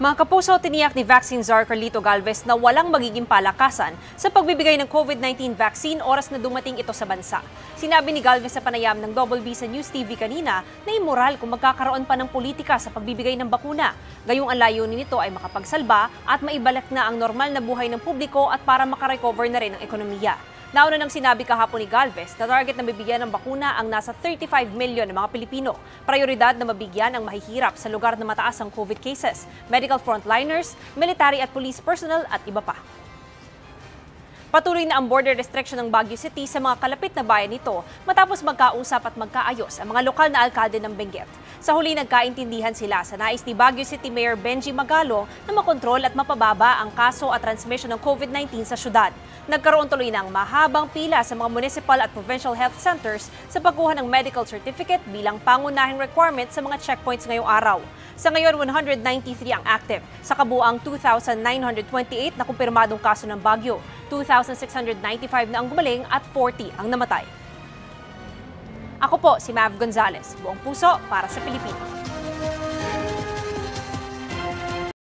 Mga kapuso, tiniyak ni Vaccine Czar Carlito Galvez na walang magiging palakasan sa pagbibigay ng COVID-19 vaccine oras na dumating ito sa bansa. Sinabi ni Galvez sa panayam ng Double B sa News TV kanina na immoral kung magkakaroon pa ng politika sa pagbibigay ng bakuna. Gayong ang layunin nito ay makapagsalba at maibalik na ang normal na buhay ng publiko at para makarecover na rin ang ekonomiya. Nauna nang sinabi kahapon ni Galvez na target na mabigyan ng bakuna ang nasa 35 milyon ng mga Pilipino. Prioridad na mabigyan ang mahihirap sa lugar na mataas ang COVID cases, medical frontliners, military at police personnel at iba pa. Patuloy na ang border restriction ng Baguio City sa mga kalapit na bayan nito matapos magkausap at magkaayos ang mga lokal na alkalde ng Benguet. Sa huli nagkaintindihan sila sa nais ni Baguio City Mayor Benji Magalo na makontrol at mapababa ang kaso at transmission ng COVID-19 sa syudad. Nagkaroon tuloy ng mahabang pila sa mga municipal at provincial health centers sa pagkuha ng medical certificate bilang pangunahing requirement sa mga checkpoints ngayong araw. Sa ngayon, 193 ang active sa kabuang 2,928 na kumpirmadong kaso ng Baguio. 2,695 na ang gumaling at 40 ang namatay. Ako po si Mav Gonzalez, buong puso para sa Pilipino.